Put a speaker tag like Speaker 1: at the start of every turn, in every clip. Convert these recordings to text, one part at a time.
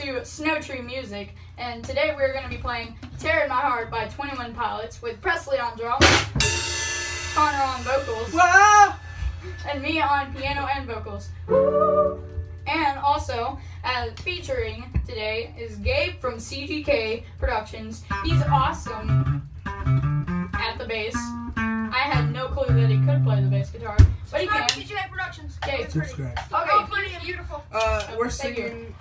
Speaker 1: to StormTree Music, and today we're going to be playing Tear in My Heart by 21 Pilots with Presley on drums, Conner on vocals,
Speaker 2: Whoa!
Speaker 1: and me on piano and vocals. And also, uh, featuring today is Gabe from CGK Productions. He's awesome at the bass. I had no clue that he could play the bass guitar, but he
Speaker 3: Subscribe to
Speaker 1: can.
Speaker 3: CGI Productions.
Speaker 1: Okay,
Speaker 3: It's pretty.
Speaker 2: Subscribe.
Speaker 3: Okay,
Speaker 1: Okay.
Speaker 3: pretty and beautiful.
Speaker 2: Uh, we're
Speaker 1: Thank you.
Speaker 2: singing.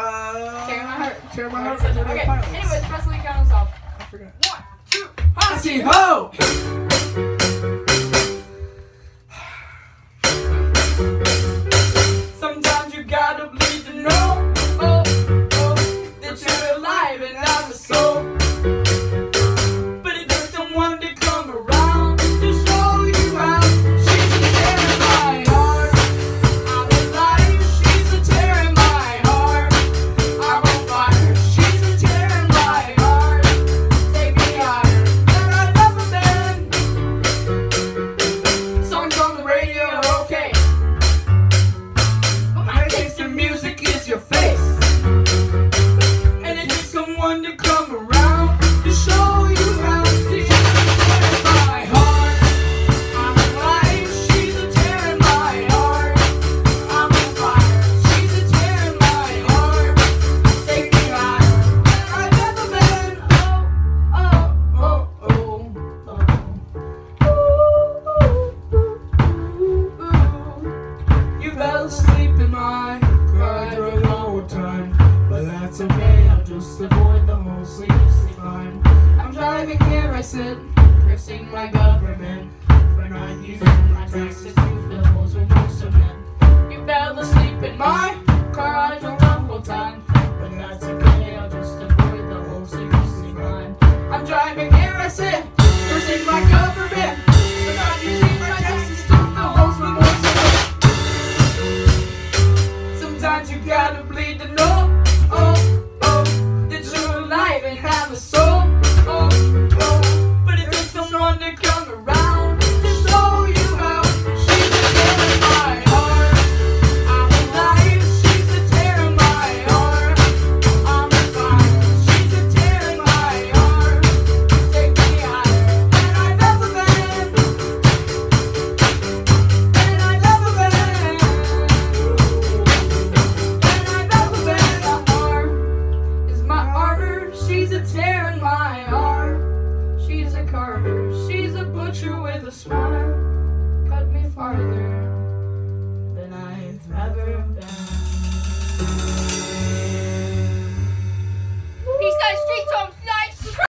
Speaker 2: Uh,
Speaker 1: Tear My Heart.
Speaker 2: Tear my heart.
Speaker 1: Okay, anyways, Presley, count us off.
Speaker 2: I forgot.
Speaker 3: One, two,
Speaker 2: Hossie ho! In my car during the time, but that's okay. I'll just avoid the whole sleepless climb. I'm driving here, I sit, cursing my government for not using my taxes She's a tear in my heart. She's a carver. She's a butcher with a smile. Cut me farther than I've ever been.